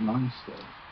nice though.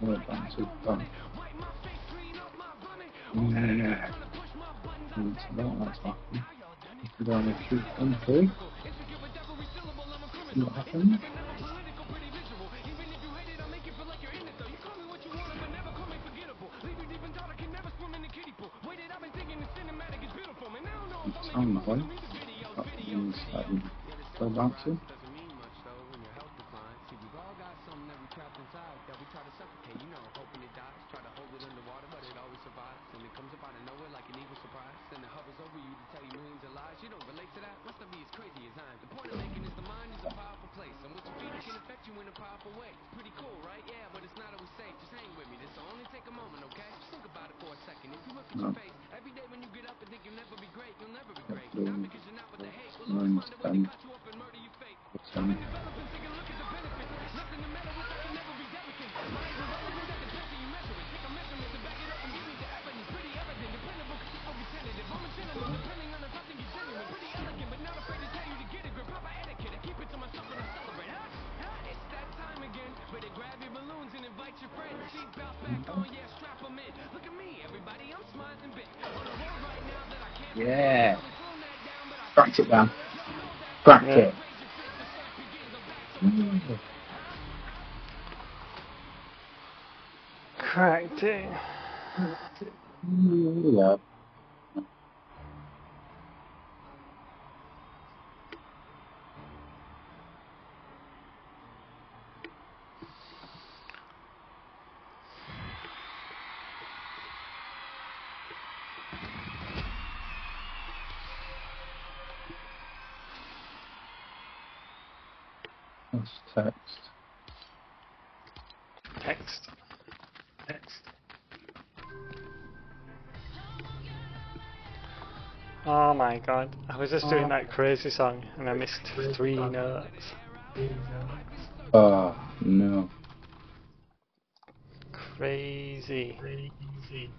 Hold on, so done. Yeah. And that, that's happened. Let's down the shoot and. See what happens. Way. That means that go back to. No. That's the, um, spend. Some. Yeah. Cracked it down. Cracked yeah. it. Crack Cracked it. Yeah. That's text. Text. Text. Oh my god, I was just oh. doing that crazy song and I missed three notes. Ah, no. Crazy. Crazy.